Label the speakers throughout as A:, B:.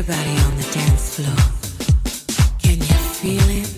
A: Everybody on the dance floor. Can you feel it?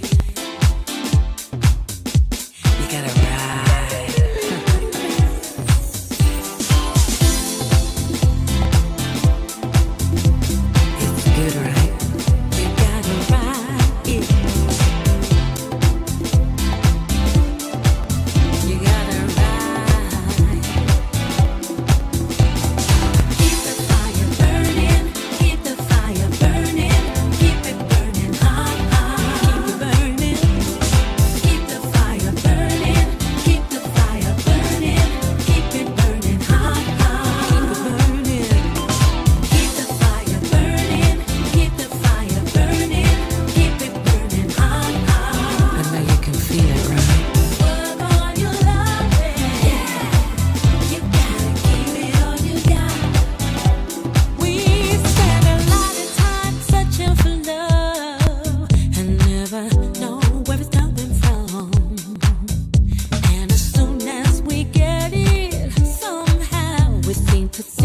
A: to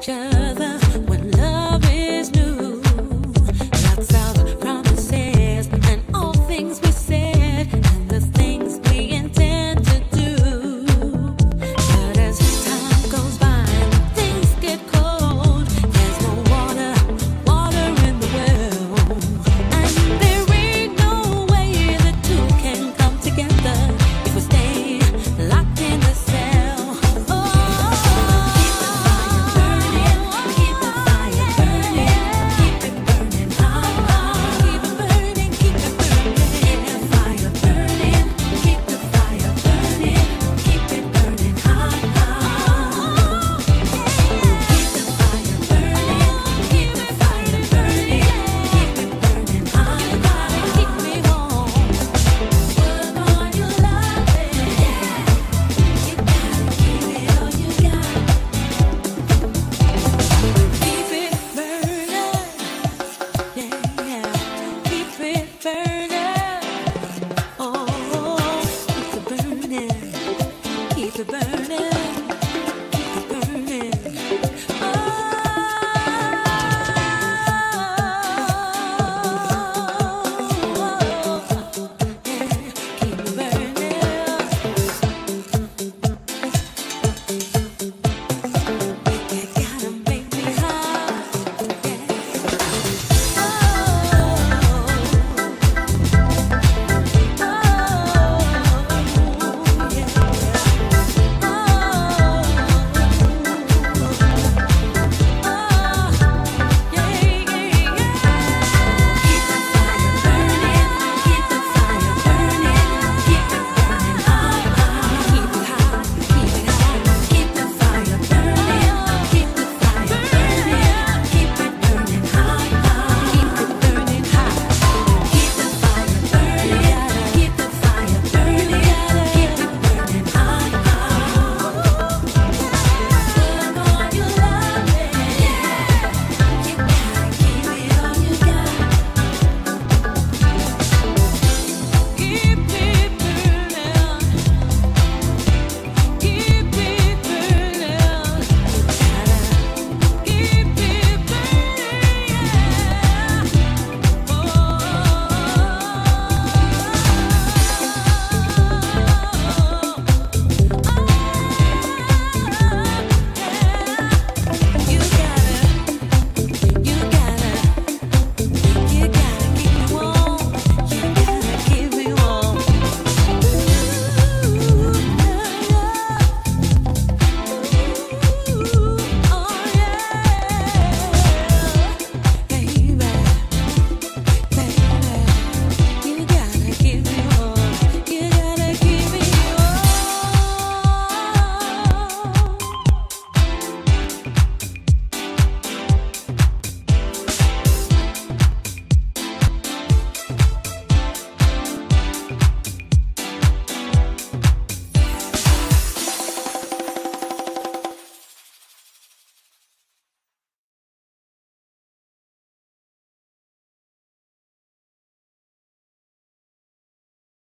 A: teacher.